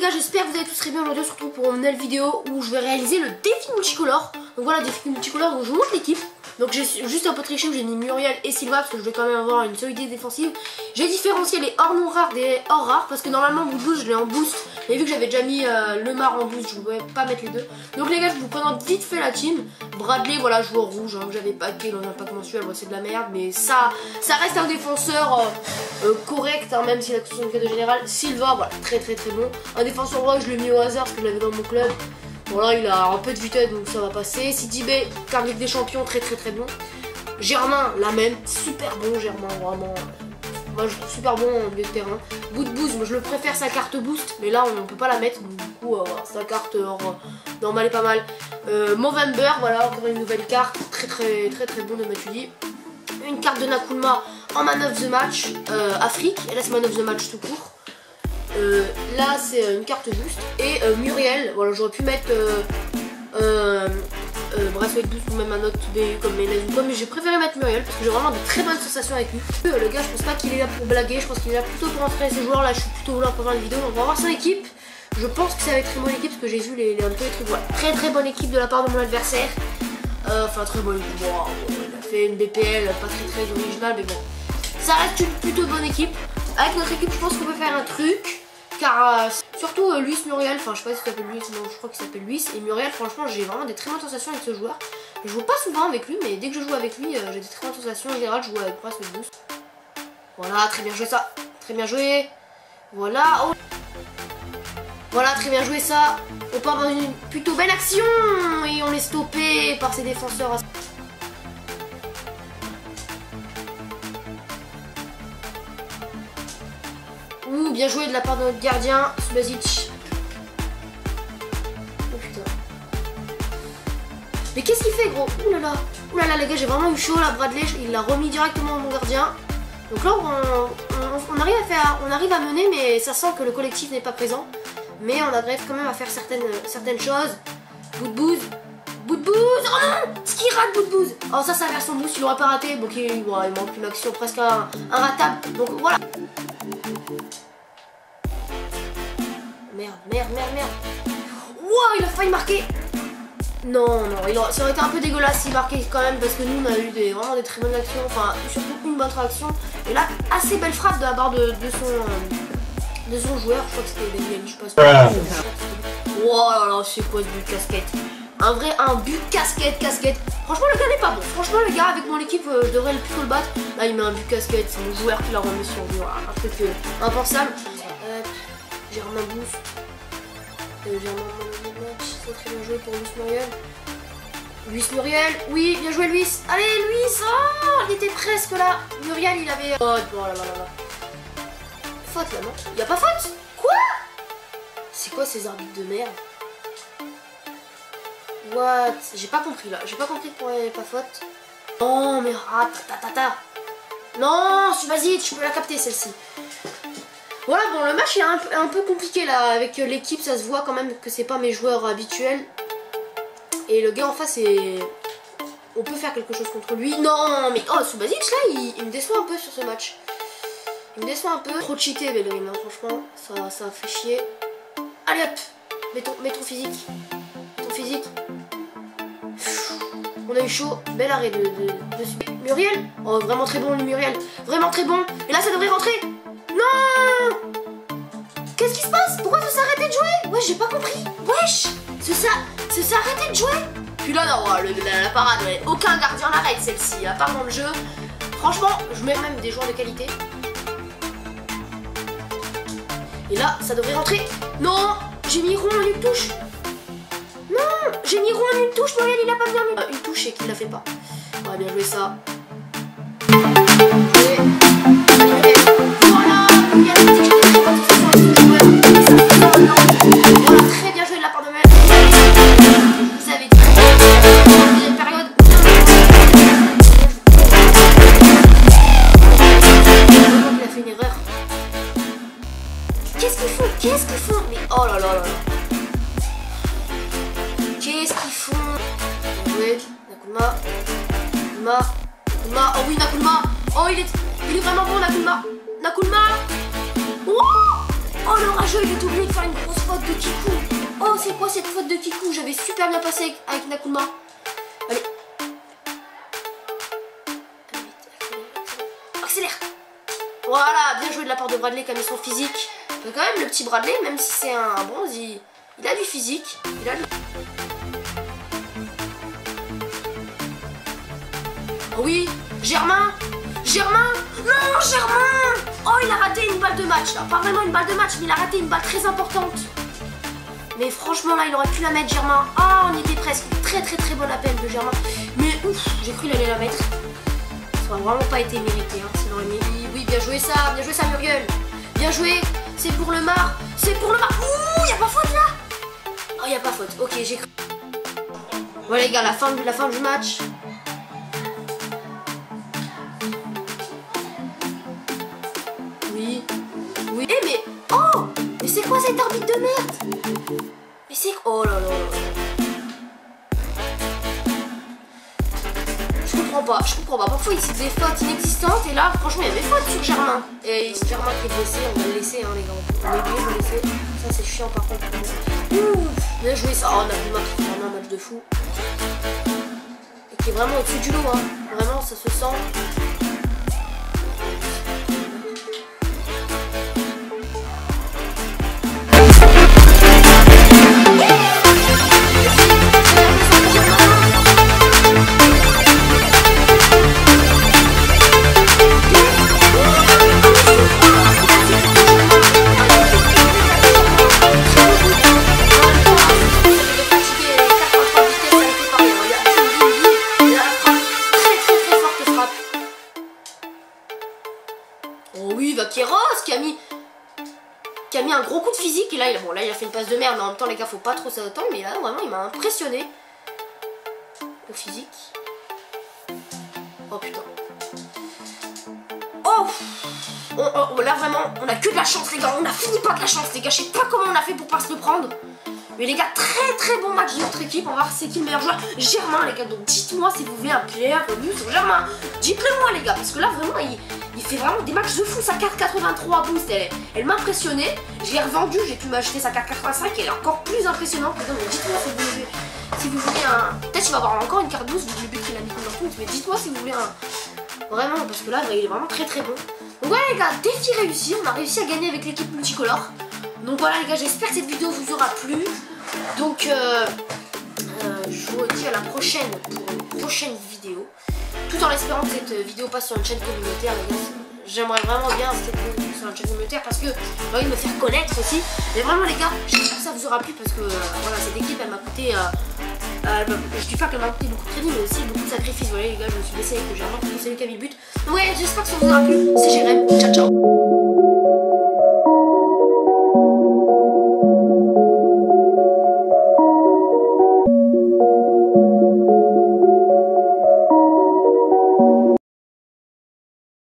gars, j'espère que vous allez tous très bien aujourd'hui. Retrouve pour une nouvelle vidéo où je vais réaliser le défi multicolore. Donc voilà, défi multicolore où je vous montre l'équipe. Donc j'ai juste un peu triché j'ai mis Muriel et Silva parce que je veux quand même avoir une solidité défensive. J'ai différencié les hors non rares des hors rares parce que normalement mon boost je l'ai en boost. Mais vu que j'avais déjà mis euh, le mar en boost, je ne pouvais pas mettre les deux. Donc les gars, je vous présente vite fait la team. Bradley, voilà, joueur rouge, hein, que j'avais packé dans un pack mensuel, c'est de la merde. Mais ça, ça reste un défenseur euh, euh, correct, hein, même si la question de général. Silva, voilà, très très très bon. Un défenseur roi, je l'ai mis au hasard parce que je l'avais dans mon club. Voilà, il a un peu de vitesse donc ça va passer. Sidibé, Ligue des champions, très très très bon. Germain, la même, super bon Germain, vraiment. Super bon en milieu de terrain. Boot boost, moi je le préfère sa carte boost, mais là on ne peut pas la mettre, donc du coup euh, sa carte euh, normale est pas mal. Euh, Movember, voilà, encore une nouvelle carte, très très très très bon de Matuidi. Une carte de Nakulma en man of the match, euh, Afrique, et là c'est man of the match tout court. Euh, là c'est euh, une carte boost. Et euh, Muriel. Voilà j'aurais pu mettre euh, bracelet boost ou même un autre BU comme les quoi mais j'ai préféré mettre Muriel parce que j'ai vraiment de très bonnes sensations avec lui. Le gars je pense pas qu'il est là pour blaguer. Je pense qu'il est là plutôt pour entraîner ses joueurs là je suis plutôt là pour voir les vidéos on va voir son équipe. Je pense que ça va être très bonne équipe parce que j'ai vu les, les, un peu les trucs. Voilà. très très bonne équipe de la part de mon adversaire. Enfin très bonne équipe. Wow, il a fait une BPL pas très très originale mais bon. Ça reste une plutôt bonne équipe. Avec notre équipe, je pense qu'on peut faire un truc. Car euh, surtout euh, Luis Muriel, enfin je sais pas si s'appelle Luis, non je crois qu'il s'appelle Luis. Et Muriel, franchement, j'ai vraiment des très bonnes sensations avec ce joueur. Je joue pas souvent avec lui, mais dès que je joue avec lui, euh, j'ai des très bonnes sensations. En général, je joue avec Brass Boost. Voilà, très bien joué ça. Très bien joué. Voilà. Oh. Voilà, très bien joué ça. On part dans une plutôt belle action. Et on est stoppé par ses défenseurs. Ouh, bien joué de la part de notre gardien, Subasic. Oh putain. Mais qu'est-ce qu'il fait, gros? Ouh là là. Ouh là là, les gars, j'ai vraiment eu chaud là, Bradley. Il l'a remis directement à mon gardien. Donc là, on, arrive à faire, on arrive à mener, mais ça sent que le collectif n'est pas présent. Mais on arrive quand même à faire certaines, certaines choses. Bout de bouse. Bout de bouse Oh non Ce qui rate bout de bouse Oh ça, ça a son boost, il aurait pas raté. Donc il manque une action presque un, un ratable. Donc voilà. Merde, merde, merde, merde. Wow, il a failli marquer. Non, non, il aurait, ça aurait été un peu dégueulasse s'il marquait quand même parce que nous on a eu des, vraiment des très bonnes actions, enfin surtout une bonne action. Et là, assez belle frappe de la part de, de son, de son joueur, je crois que c'était Daniel, je sais pas. Wow là là, c'est quoi ce but casquette? Un vrai, un but casquette, casquette. Franchement, le gars n'est pas bon. Franchement, le gars, avec mon équipe, euh, je devrais plutôt le battre. Là, il met un but casquette, c'est mon joueur qui l'a remis sur lui. Un truc euh, impensable. Germain Boost. Euh, Germain. C'est très bien joué pour Luis Muriel. Luis Muriel, oui, bien joué Luis. Allez Luis, oh, il était presque là. Muriel, il avait... Oh, bon, là, là, là. Faute là, non Il n'y a pas faute? Quoi? C'est quoi ces arbitres de merde? What? J'ai pas compris là. J'ai pas compris pourquoi il n'y avait pas faute. Oh, mais... Ah, ta, ta, ta. Non, vas-y, tu peux la capter celle-ci. Voilà, bon, le match est un, peu compliqué là. Avec l'équipe, ça se voit quand même que c'est pas mes joueurs habituels. Et le gars en face, est... on peut faire quelque chose contre lui. Non, mais oh, Subasic là, il, me déçoit un peu sur ce match. Il me déçoit un peu. Trop cheaté, Bellerin, hein, franchement, ça, ça fait chier. Allez hop, mets ton, mets ton physique. Ton physique. On a eu chaud, bel arrêt de, de. Muriel? Oh, vraiment très bon, Muriel. Vraiment très bon. Et là, ça devrait rentrer. Non Qu'est-ce qui se passe? Pourquoi ça s'est arrêté de jouer? Ouais, j'ai pas compris. Wesh Ça s'est arrêté de jouer? Puis là, non, la, parade, aucun gardien l'arrête celle-ci, à part dans le jeu. Franchement, je mets même des joueurs de qualité. Et là, ça devrait rentrer. Non J'ai mis rond en une touche. Non J'ai mis rond en une touche, Muriel, il a pas bien mis. Euh, une touche et qu'il la fait pas. On va bien jouer ça. Qu'est-ce qu'ils font Mais oh là là là. Qu'est-ce qu'ils font Joué. Nakulma. Nakulma. Nakulma. Oh oui, Nakulma. Oh, il est, il est vraiment bon, Nakulma. Nakulma. Oh Oh le rageux, il est oublié de faire une grosse faute de Kikou. Oh, c'est quoi cette faute de Kikou J'avais super bien passé avec, Nakuma. Allez. Accélère. Voilà, bien joué de la part de Bradley comme ils sont physiques. Mais quand même, le petit Bradley, même si c'est un bronze, il, il a du physique. Il a du... Oh oui, Germain Germain Non, Germain Oh, il a raté une balle de match. Pas vraiment une balle de match, mais il a raté une balle très importante. Mais franchement, là, il aurait pu la mettre, Germain. Ah, on était presque. Très, très, très bon appel de Germain. Mais ouf, j'ai cru qu'il allait la mettre. Ça n'a vraiment pas été mérité. Hein. Sinon. Oui, bien joué ça. Bien joué ça, Muriel. Bien joué. C'est pour le mar. C'est pour le mar. Ouh, y a pas faute, là Oh, y a pas faute. Ok, j'ai cru. Voilà, les gars, la fin, la fin du match. c'est quoi cette arbitre de merde? Mais c'est... Oh là là je comprends pas. Parfois il des fautes inexistantes et là franchement il y a des fautes sur Germain. Et Germain qui est blessé, on va le laisser hein les gars. On est obligé. Ça c'est chiant par contre. Bien joué ça. Oh on a vu match, vraiment un match de fou. Et qui est vraiment au-dessus du lot hein. Vraiment ça se sent. Un gros coup de physique et là il, bon, là, il a fait une passe de merde, mais en même temps, les gars, faut pas trop s'attendre. Mais là, vraiment, il m'a impressionné. Le physique. Oh putain. Oh, oh, oh Là, vraiment, on a que de la chance, les gars. On a fini pas de la chance, les gars. Je sais pas comment on a fait pour pas se le prendre. Mais les gars, très très bon match de notre équipe. On va voir c'est qui le meilleur joueur. Germain, les gars. Donc dites-moi si vous voulez un clair revenu sur Germain. Dites-le moi, les gars. Parce que là, vraiment, il, fait vraiment des matchs de fou. Sa carte 83 boost, elle, m'a impressionné. Je l'ai revendue, j'ai pu m'acheter sa carte 85 et elle est encore plus impressionnante. Donc dites-moi si vous voulez, si vous voulez un. Peut-être qu'il va avoir encore une carte boost vu le but qu'il a mis dans compte. Mais dites-moi si vous voulez un. Vraiment, parce que là, il est vraiment très très bon. Donc voilà, les gars, défi réussi. On a réussi à gagner avec l'équipe multicolore. Donc voilà, les gars, j'espère que cette vidéo vous aura plu. Donc, euh, euh, je vous dis à la prochaine prochaine vidéo. Tout en espérant que cette vidéo passe sur une chaîne communautaire, J'aimerais vraiment bien cette vidéo sur une chaîne communautaire parce que j'ai envie de me faire connaître aussi. Mais vraiment, les gars, j'espère que ça vous aura plu parce que euh, voilà, cette équipe, elle m'a coûté. je dis pas qu'elle m'a coûté beaucoup de crédit, mais aussi beaucoup de sacrifices. Vous voyez, les gars, je me suis Germain, c'est lui qui a mis le but. Donc, ouais, j'espère que ça vous aura plu. C'est Jérém. Ciao, ciao.